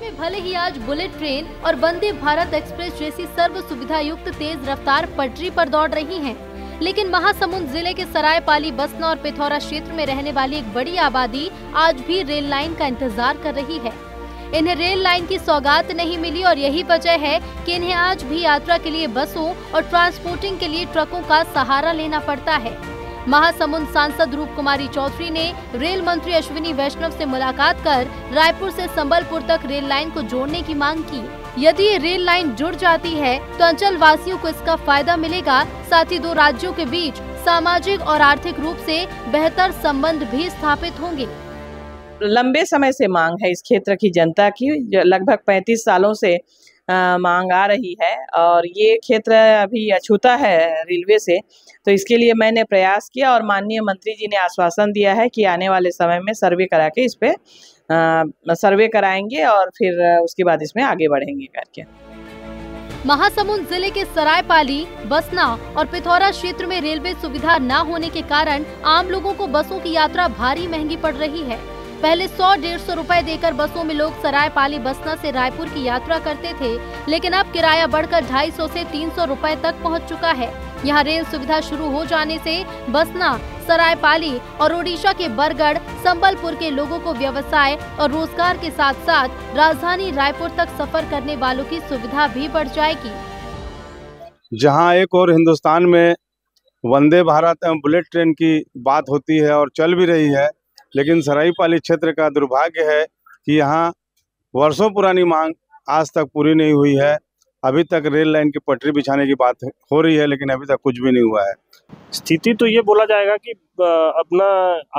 में भले ही आज बुलेट ट्रेन और वंदे भारत एक्सप्रेस जैसी सर्व सुविधा युक्त तेज रफ्तार पटरी पर दौड़ रही हैं, लेकिन महासमुंद ज़िले के सरायपाली बसना और पिथौरा क्षेत्र में रहने वाली एक बड़ी आबादी आज भी रेल लाइन का इंतज़ार कर रही है। इन्हें रेल लाइन की सौगात नहीं मिली और यही वजह है कि इन्हें आज भी यात्रा के लिए बसों और ट्रांसपोर्टिंग के लिए ट्रकों का सहारा लेना पड़ता है। महासमुंद सांसद रूप कुमारी चौधरी ने रेल मंत्री अश्विनी वैष्णव से मुलाकात कर रायपुर से संबलपुर तक रेल लाइन को जोड़ने की मांग की। यदि ये रेल लाइन जुड़ जाती है तो अंचल वासियों को इसका फ़ायदा मिलेगा। साथ ही दो राज्यों के बीच सामाजिक और आर्थिक रूप से बेहतर संबंध भी स्थापित होंगे। लंबे समय से मांग है इस क्षेत्र की जनता की। लगभग 35 सालों से मांग आ रही है और ये क्षेत्र अभी अछूता है रेलवे से। तो इसके लिए मैंने प्रयास किया और माननीय मंत्री जी ने आश्वासन दिया है कि आने वाले समय में सर्वे करा के इस पे आ, सर्वे कराएँगे और फिर उसके बाद इसमें आगे बढ़ेंगे करके। महासमुंद ज़िले के सरायपाली बसना और पिथौरा क्षेत्र में रेलवे सुविधा न होने के कारण आम लोगों को बसों की यात्रा भारी महँगी पड़ रही है। पहले सौ डेढ़ सौ रूपए देकर बसों में लोग सरायपाली बसना से रायपुर की यात्रा करते थे, लेकिन अब किराया बढ़कर ढाई सौ से तीन सौ रूपए तक पहुँच चुका है। यहाँ रेल सुविधा शुरू हो जाने से बसना, सरायपाली और ओडिशा के बरगढ़, संबलपुर के लोगों को व्यवसाय और रोज़गार के साथ साथ राजधानी रायपुर तक सफ़र करने वालों की सुविधा भी बढ़ जाएगी। जहाँ एक और हिंदुस्तान में वंदे भारत एवं बुलेट ट्रेन की बात होती है और चल भी रही है लेकिन सराईपाली क्षेत्र का दुर्भाग्य है कि यहाँ वर्षों पुरानी मांग आज तक पूरी नहीं हुई है। अभी तक रेल लाइन की पटरी बिछाने की बात हो रही है, लेकिन अभी तक कुछ भी नहीं हुआ है। स्थिति तो ये बोला जाएगा कि अपना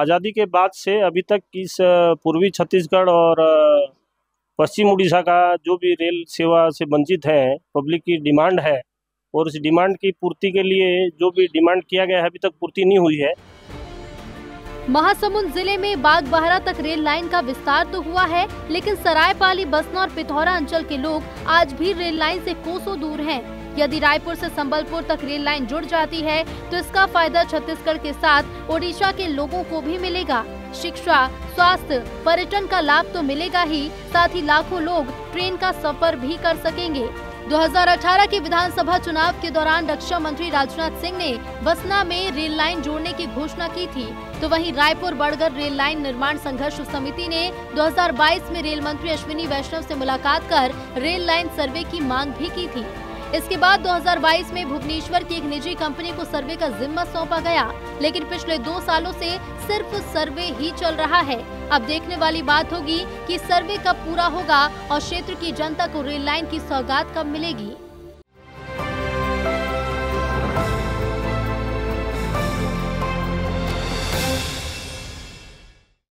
आज़ादी के बाद से अभी तक इस पूर्वी छत्तीसगढ़ और पश्चिम उड़ीसा का जो भी रेल सेवा से वंचित है, पब्लिक की डिमांड है, और उस डिमांड की पूर्ति के लिए जो भी डिमांड किया गया है, अभी तक पूर्ति नहीं हुई है। महासमुंद ज़िले में बागबाहरा तक रेल लाइन का विस्तार तो हुआ है, लेकिन सरायपाली बसना और पिथौरा अंचल के लोग आज भी रेल लाइन से कोसों दूर हैं। यदि रायपुर से संबलपुर तक रेल लाइन जुड़ जाती है तो इसका फ़ायदा छत्तीसगढ़ के साथ ओडिशा के लोगों को भी मिलेगा शिक्षा, स्वास्थ्य, पर्यटन का लाभ तो मिलेगा ही, साथ ही लाखों लोग ट्रेन का सफ़र भी कर सकेंगे 2018 के विधानसभा चुनाव के दौरान रक्षा मंत्री राजनाथ सिंह ने बसना में रेल लाइन जोड़ने की घोषणा की थी। तो वहीं रायपुर बड़गर रेल लाइन निर्माण संघर्ष समिति ने 2022 में रेल मंत्री अश्विनी वैष्णव से मुलाकात कर रेल लाइन सर्वे की मांग भी की थी। इसके बाद 2022 में भुवनेश्वर की एक निजी कंपनी को सर्वे का जिम्मा सौंपा गया, लेकिन पिछले दो सालों से सिर्फ़ सर्वे ही चल रहा है। अब देखने वाली बात होगी कि सर्वे कब पूरा होगा और क्षेत्र की जनता को रेल लाइन की सौगात कब मिलेगी।